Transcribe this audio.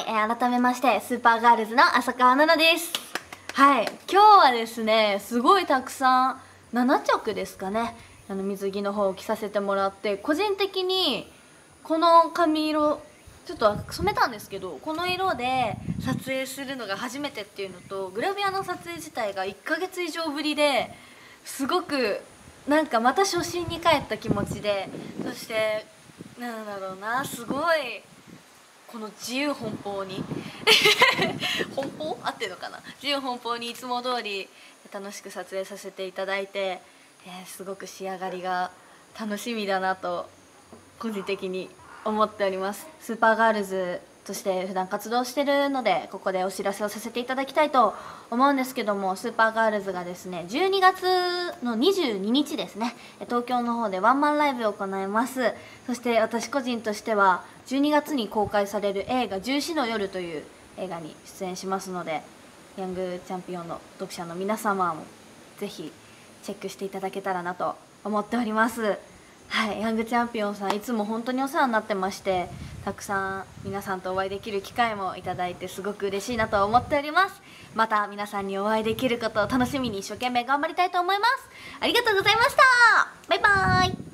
い、えー、改めましてスーパーガールズの浅川奈々です。はい今日はですねすごいたくさん7着ですかね。あの水着の方を着させてもらって個人的にこの髪色ちょっと染めたんですけどこの色で撮影するのが初めてっていうのとグラビアの撮影自体が1ヶ月以上ぶりですごくなんかまた初心に帰った気持ちでそしてなんだろうなすごいこの自由奔放に。奔放？合ってるのかな？自由奔放にいつも通り楽しく撮影させていただいて、えー、すごく仕上がりが楽しみだなと個人的に思っております。スーパーガールズとして普段活動してるのでここでお知らせをさせていただきたいと思うんですけどもスーパーガールズがですね12月の22日ですね東京の方でワンマンライブを行います。そして私個人としては12月に公開される映画「重視の夜」という映画に出演しますのでヤングチャンピオンの読者の皆様もぜひチェックしていただけたらなと思っております。はいヤングチャンピオンさんいつも本当にお世話になってましてたくさん皆さんとお会いできる機会もいただいてすごく嬉しいなと思っております。また皆さんにお会いできることを楽しみに一生懸命頑張りたいと思います。ありがとうございました。バイバーイ。